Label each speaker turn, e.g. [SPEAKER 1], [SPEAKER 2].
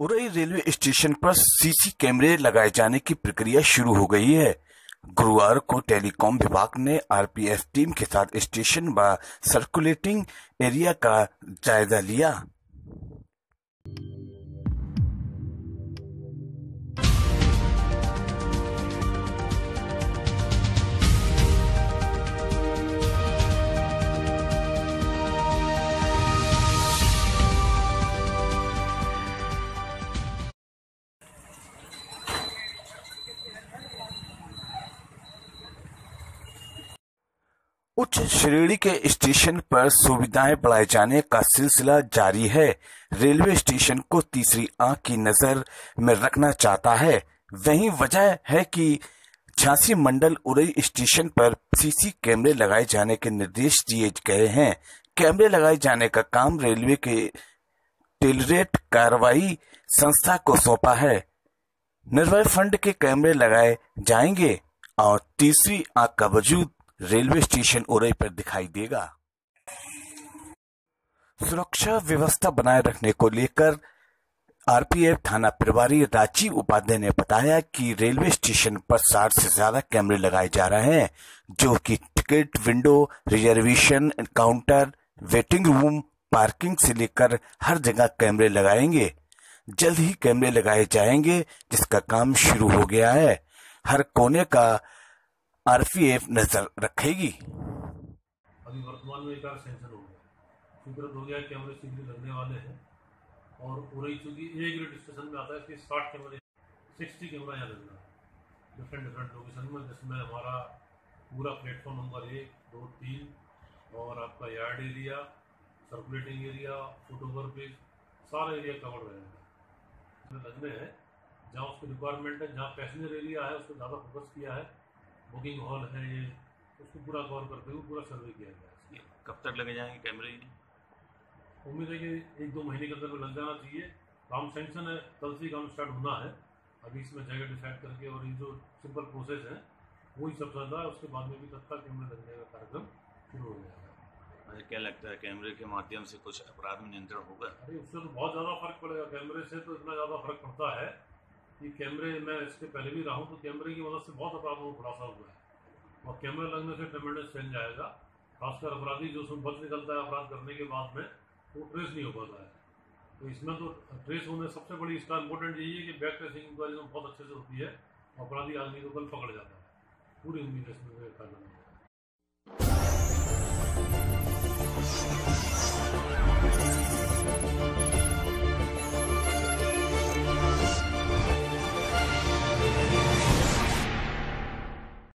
[SPEAKER 1] Orai railway station पर CC कैमरे लगाए जाने की प्रक्रिया शुरू हो गई है। गुरुवार को टेलीकॉम विभाग ने आरपीएफ टीम के साथ स्टेशन व सर्कुलेटिंग एरिया का जायजा लिया। उच्च श्रेणी के स्टेशन पर सुविधाएँ बढ़ाए जाने का सिलसिला जारी है। रेलवे स्टेशन को तीसरी आँख की नज़र में रखना चाहता है। वही वजह है कि झांसी मंडल उरई स्टेशन पर सीसी कैमरे लगाए जाने के निर्देश दिए गए हैं। कैमरे लगाए जाने का काम रेलवे के टेलरेट कार्रवाई संस्था को सौंपा है। निर्भय फंड के कैमरे लगाए जाएँगे और तीसरी आँख का वजूद रेलवे स्टेशन उरई पर दिखाई देगा। सुरक्षा व्यवस्था बनाए रखने को लेकर आरपीएफ थाना प्रभारी राजीव उपाध्याय ने बताया कि रेलवे स्टेशन पर साठ से ज़्यादा कैमरे लगाए जा रहे हैं, जो कि ticket, window, reservation, counter, waiting room, parking से लेकर हर जगह कैमरे लगाएँगे। जल्द ही कैमरे लगाए जाएँगे, जिसका काम शुरू हो गया है। हर कोने का आरपीएफ नज़र रखेगी।
[SPEAKER 2] अभी वर्तमान में एक सेंशन हो गया। स्वीकृत हो गया, कैमरे शीघ्र लगने वाले हैं। और उरई चूँकि ए ग्रेड स्टेशन में आता है, इसके साठ कैमरे सिक्सटी कैमरा यहाँ लगना है। डिफरेंट डिफरेंट लोकेशन में, जिसमें हमारा पूरा प्लेटफॉर्म नंबर एक, दो, तीन, और आपका yard area circulating area foot over सारा एरिया कवर रहेगा लगने हैं, जहाँ उसकी रिक्वायरमेंट है, जहाँ पैसेंजर एरिया है, उसको ज़्यादा फोकस किया है बुकिंग हॉल है ये उसको पूरा कवर करते हुए पूरा सर्वे किया गया है।
[SPEAKER 3] कब तक लगे जाएँगे कैमरे?
[SPEAKER 2] उम्मीद है कि एक दो महीने के अंदर में लग जाना चाहिए। काम सेंक्शन है कल से काम स्टार्ट होना है। अभी इसमें जगह डिसाइड करके और ये जो सिंपल प्रोसेस है वही सब चल रहा है। उसके बाद में भी तत्काल कैमरे लगने का कार्यक्रम शुरू हो जाएगा।
[SPEAKER 3] अरे क्या लगता है कैमरे के माध्यम से कुछ अपराध में नियंत्रण होगा?
[SPEAKER 2] अरे उससे तो बहुत ज़्यादा फ़र्क पड़ेगा। कैमरे से तो इतना ज़्यादा फ़र्क पड़ता है। कि कैमरे, मैं इसके पहले भी रहा हूँ तो कैमरे की मदद से बहुत अपराधों को खुलासा हुआ है। और कैमरा लगने से ट्रेमेंडस चेंज आएगा खासकर अपराधी जो उसमें बच निकलता है अपराध करने के बाद में, वो ट्रेस नहीं हो पाता है। तो इसमें तो ट्रेस होने सबसे बड़ी इसका इम्पोर्टेंट यही है कि बैक ट्रेसिंग इंक्वायरी में बहुत अच्छे से होती है अपराधी आदमी को कल पकड़ जाता है। पूरी उम्मीद इसमें